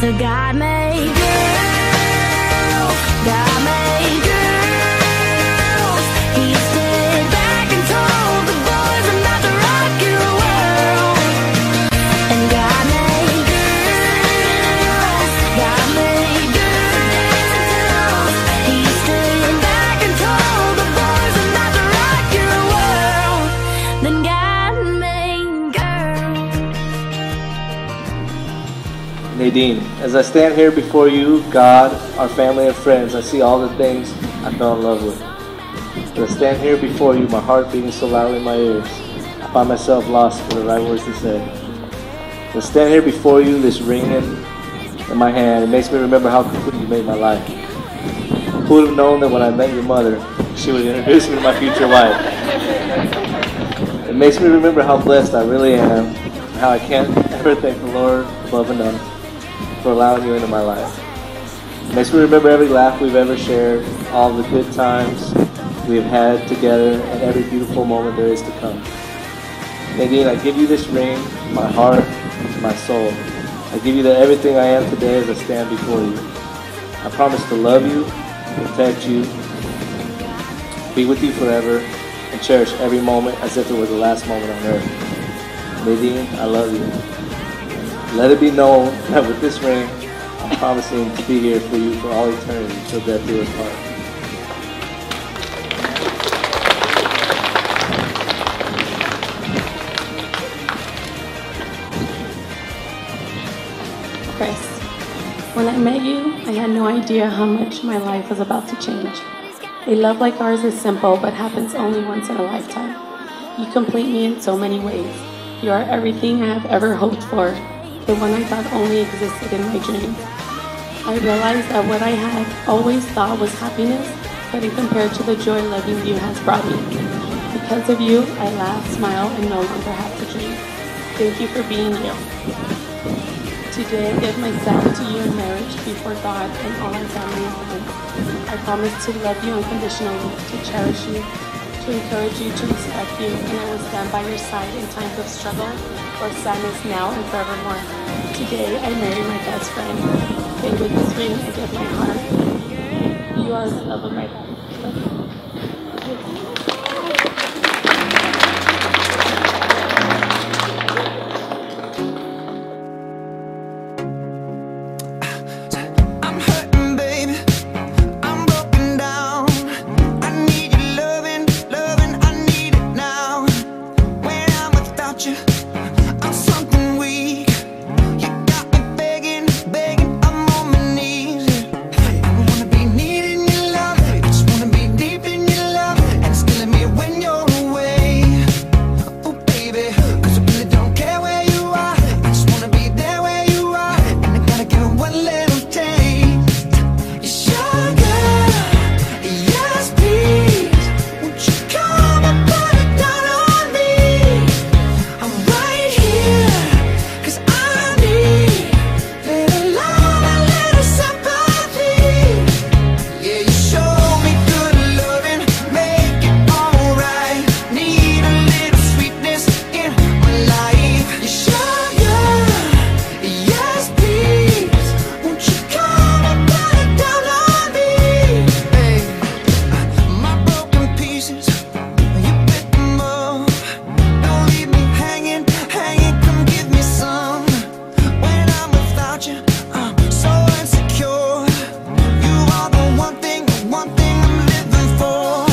So God made girls, God made girls. He Radine, as I stand here before you, God, our family and friends, I see all the things I fell in love with. As I stand here before you, my heart beating so loudly in my ears, I find myself lost for the right words to say. As I stand here before you, this ring in, in my hand, it makes me remember how complete you made my life. Who would have known that when I met your mother, she would introduce me to my future wife? It makes me remember how blessed I really am, and how I can't ever thank the Lord above enough for allowing you into my life. Makes me remember every laugh we've ever shared, all the good times we have had together, and every beautiful moment there is to come. Radine, I give you this ring, my heart, my soul. I give you everything I am today as I stand before you. I promise to love you, protect you, be with you forever, and cherish every moment as if it was the last moment on earth. Radine, I love you. Let it be known that with this ring, I'm promising to be here for you for all eternity till death do us part. Chris, when I met you, I had no idea how much my life was about to change. A love like ours is simple, but happens only once in a lifetime. You complete me in so many ways. You are everything I have ever hoped for, the one I thought only existed in my dreams. I realized that what I had always thought was happiness couldn't compare to the joy loving you has brought me. Because of you, I laugh, smile, and no longer have to dream. Thank you for being you. Today, I give myself to you in marriage before God and all our family and friends. I promise to love you unconditionally, to cherish you, to encourage you, to respect you, and I will stand by your side in times of struggle or sadness now and forevermore. Today, I marry my best friend, and with this ring, I give my heart. You are the love of my life. more.